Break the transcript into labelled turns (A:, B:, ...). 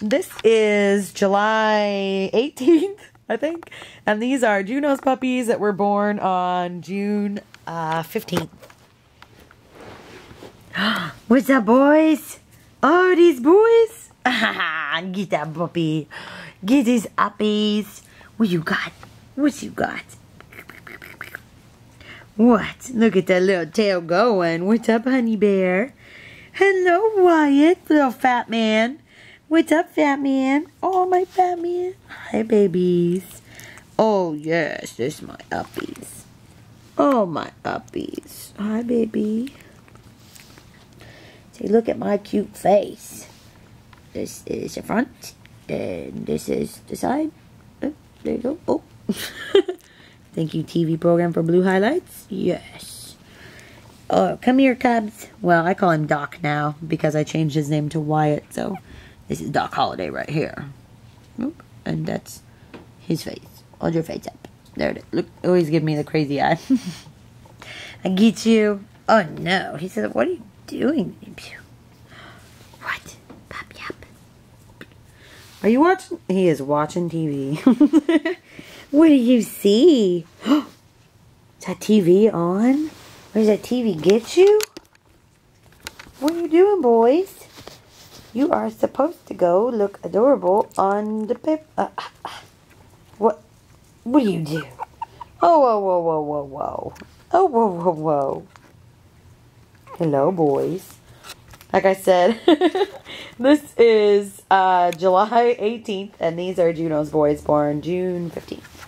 A: this is July 18th, I think. And these are Juno's puppies that were born on June uh, 15th. What's up, boys? Oh, these boys? Get that puppy. Get these uppies. What you got? What you got? What? Look at that little tail going. What's up, honey bear? Hello, Wyatt, little fat man. What's up, fat man? Oh, my fat man. Hi, babies. Oh, yes, this is my uppies. Oh, my uppies. Hi, baby. Say, look at my cute face. This is the front, and this is the side. Oh, there you go. Oh. Thank you, TV program for blue highlights. Yes. Oh, come here, Cubs. Well, I call him Doc now because I changed his name to Wyatt. So this is Doc Holliday right here. And that's his face. Hold your face up. There it is. Look, always give me the crazy eye. I get you. Oh no. He said, what are you doing? What? Pop up. Are you watching? He is watching TV. what do you see? is that TV on? Where does that TV get you? What are you doing, boys? You are supposed to go look adorable on the pip. Uh, uh. What? What do you do? Oh, whoa, whoa, whoa, whoa, whoa. Oh, whoa, whoa, whoa. Hello, boys. Like I said, this is uh, July 18th, and these are Juno's boys born June 15th.